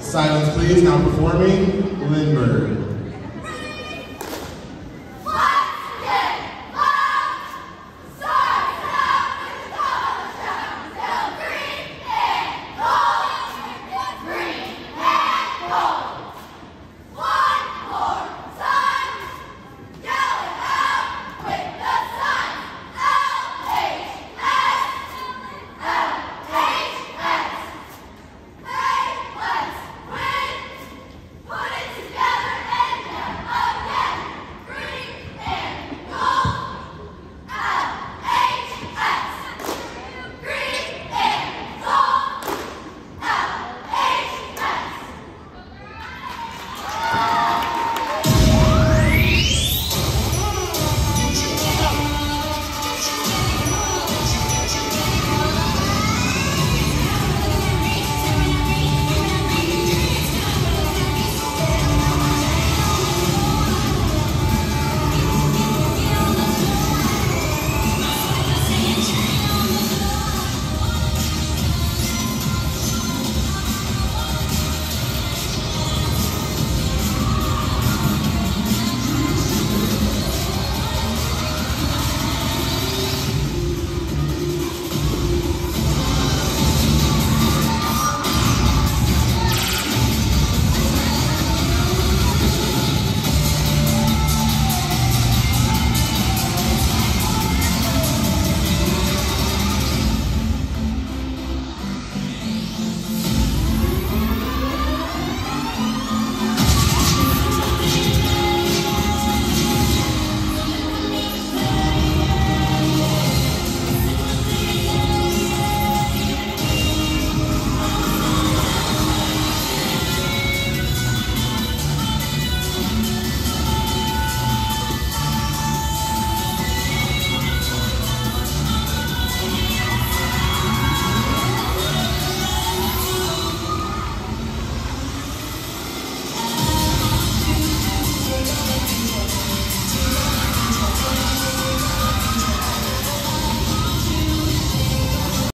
Silence please, now performing Lindbergh.